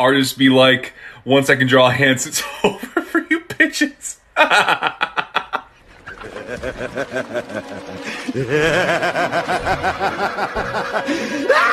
artists be like, once I can draw hands, it's over for you bitches.